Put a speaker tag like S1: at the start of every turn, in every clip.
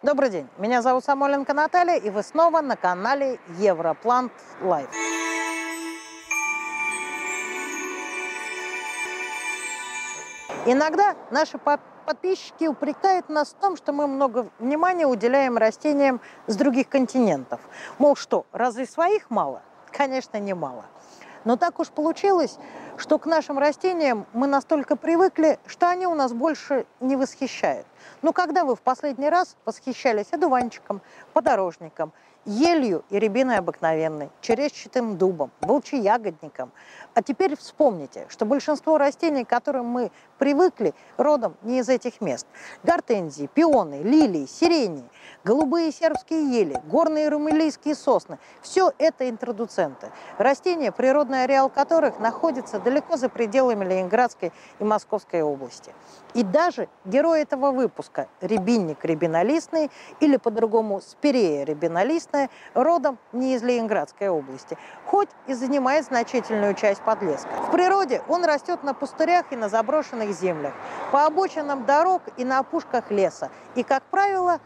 S1: Добрый день, меня зовут Самойленко Наталья, и вы снова на канале Европлант Лайв. Иногда наши подписчики упрекают нас в том, что мы много внимания уделяем растениям с других континентов. Мол, что, разве своих мало? Конечно, не мало. Но так уж получилось, что к нашим растениям мы настолько привыкли, что они у нас больше не восхищают. Но когда вы в последний раз восхищались одуванчиком, подорожником, елью и рябиной обыкновенной, черещатым дубом, волчьеягодником. А теперь вспомните, что большинство растений, к которым мы привыкли, родом не из этих мест. Гортензии, пионы, лилии, сирени, голубые сербские ели, горные румелийские сосны – все это интродуценты. Растения, природный ареал которых находится далеко за пределами Ленинградской и Московской области. И даже герой этого выпуска – рябинник рябинолистный или по-другому спирея рябинолистная, родом не из Ленинградской области, хоть и занимает значительную часть подлеска. В природе он растет на пустырях и на заброшенных землях, по обочинам дорог и на опушках леса. И, как правило,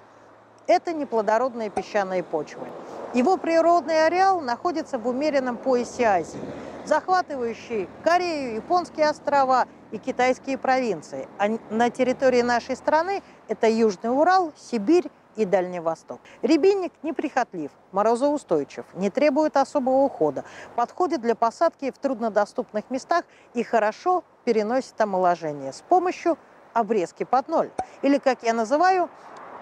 S1: это неплодородные песчаные почвы. Его природный ареал находится в умеренном поясе Азии, захватывающий Корею, Японские острова и китайские провинции. А на территории нашей страны это Южный Урал, Сибирь, и Дальний Восток. Рябинник неприхотлив, морозоустойчив, не требует особого ухода, подходит для посадки в труднодоступных местах и хорошо переносит омоложение с помощью обрезки под ноль. Или, как я называю,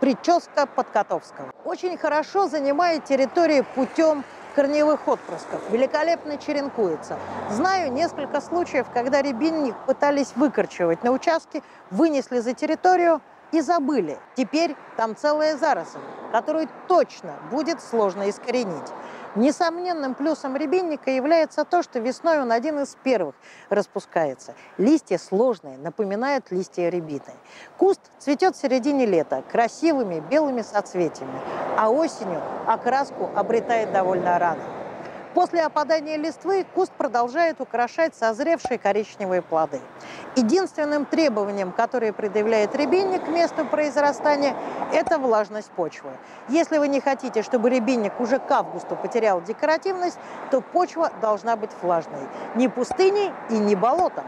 S1: прическа Подкотовского. Очень хорошо занимает территории путем корневых отпрысков, великолепно черенкуется. Знаю несколько случаев, когда рябинник пытались выкорчевать на участке, вынесли за территорию, и забыли. Теперь там целая заросль, которую точно будет сложно искоренить. Несомненным плюсом рябинника является то, что весной он один из первых распускается. Листья сложные, напоминают листья рябины. Куст цветет в середине лета красивыми белыми соцветиями, а осенью окраску обретает довольно рано. После опадания листвы куст продолжает украшать созревшие коричневые плоды. Единственным требованием, которое предъявляет рябинник к месту произрастания, это влажность почвы. Если вы не хотите, чтобы рябинник уже к августу потерял декоративность, то почва должна быть влажной. Не пустыней и не болотом.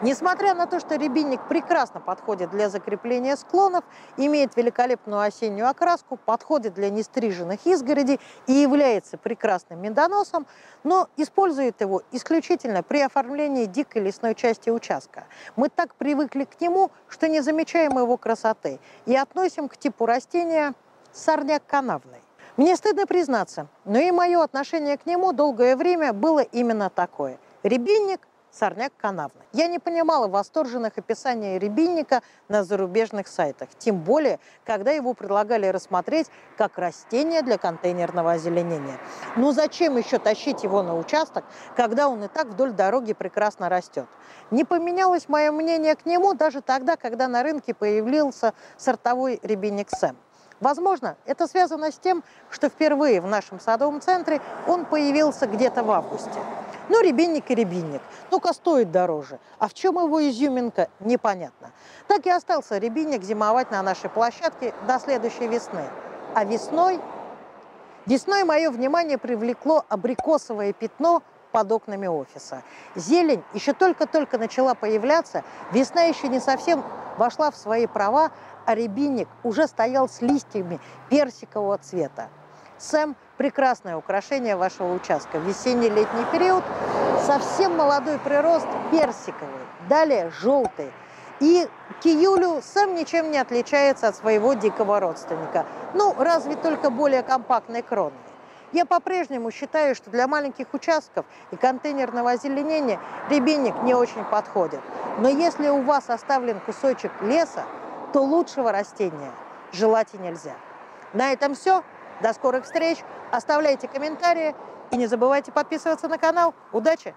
S1: Несмотря на то, что рябинник прекрасно подходит для закрепления склонов, имеет великолепную осеннюю окраску, подходит для нестриженных изгородей и является прекрасным медоносом, но использует его исключительно при оформлении дикой лесной части участка. Мы так привыкли к нему, что не замечаем его красоты и относим к типу растения сорняк канавный. Мне стыдно признаться, но и мое отношение к нему долгое время было именно такое. Рябинник сорняк канавный. Я не понимала восторженных описаний рябинника на зарубежных сайтах, тем более, когда его предлагали рассмотреть как растение для контейнерного озеленения. Ну зачем еще тащить его на участок, когда он и так вдоль дороги прекрасно растет? Не поменялось мое мнение к нему даже тогда, когда на рынке появился сортовой рябинник Сэм. Возможно, это связано с тем, что впервые в нашем садовом центре он появился где-то в августе. Ну, рябинник и рябинник, только стоит дороже. А в чем его изюминка, непонятно. Так и остался рябинник зимовать на нашей площадке до следующей весны. А весной... Весной мое внимание привлекло абрикосовое пятно под окнами офиса. Зелень еще только-только начала появляться, весна еще не совсем вошла в свои права, а рябинник уже стоял с листьями персикового цвета. Сэм – прекрасное украшение вашего участка. Весенний-летний период совсем молодой прирост персиковый, далее желтый. И к июлю Сэм ничем не отличается от своего дикого родственника. Ну, разве только более компактной кроной. Я по-прежнему считаю, что для маленьких участков и контейнерного озеленения рябинник не очень подходит. Но если у вас оставлен кусочек леса, то лучшего растения желать и нельзя. На этом все. До скорых встреч. Оставляйте комментарии и не забывайте подписываться на канал. Удачи!